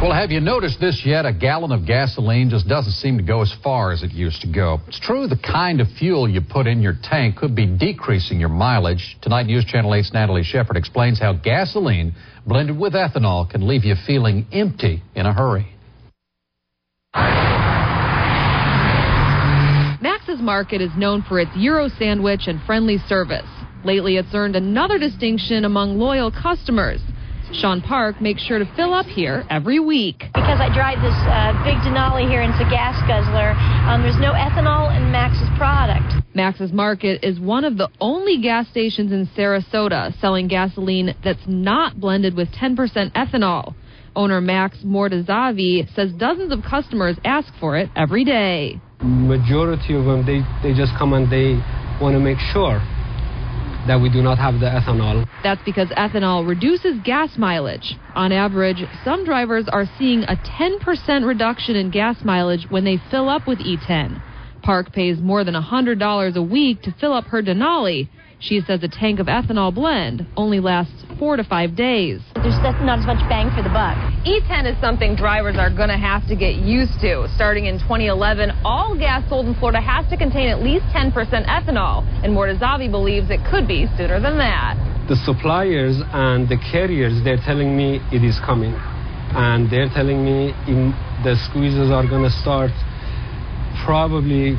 Well, have you noticed this yet? A gallon of gasoline just doesn't seem to go as far as it used to go. It's true the kind of fuel you put in your tank could be decreasing your mileage. Tonight, News Channel 8's Natalie Shepard explains how gasoline blended with ethanol can leave you feeling empty in a hurry. Max's Market is known for its gyro sandwich and friendly service. Lately, it's earned another distinction among loyal customers. Sean Park makes sure to fill up here every week. Because I drive this uh, big Denali here and it's a gas guzzler, um, there's no ethanol in Max's product. Max's Market is one of the only gas stations in Sarasota selling gasoline that's not blended with 10% ethanol. Owner Max Mortazavi says dozens of customers ask for it every day. Majority of them, they, they just come and they want to make sure that we do not have the ethanol. That's because ethanol reduces gas mileage. On average, some drivers are seeing a 10% reduction in gas mileage when they fill up with E10. Park pays more than $100 a week to fill up her Denali. She says a tank of ethanol blend only lasts four to five days. There's just not as much bang for the buck. E10 is something drivers are going to have to get used to. Starting in 2011, all gas sold in Florida has to contain at least 10% ethanol, and Mortazavi believes it could be sooner than that. The suppliers and the carriers, they're telling me it is coming. And they're telling me the squeezes are going to start probably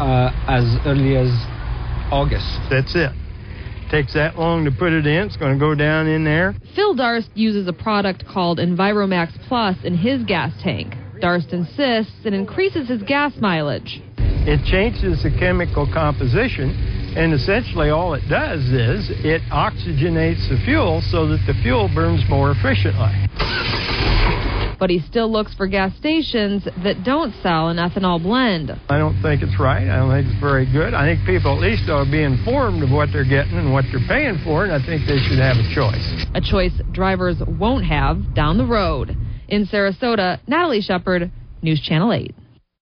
uh, as early as August. That's it. Takes that long to put it in. It's going to go down in there. Phil Darst uses a product called Enviromax Plus in his gas tank. Darst insists it increases his gas mileage. It changes the chemical composition, and essentially all it does is it oxygenates the fuel so that the fuel burns more efficiently but he still looks for gas stations that don't sell an ethanol blend. I don't think it's right. I don't think it's very good. I think people at least ought to be informed of what they're getting and what they're paying for, and I think they should have a choice. A choice drivers won't have down the road. In Sarasota, Natalie Shepard, News Channel 8.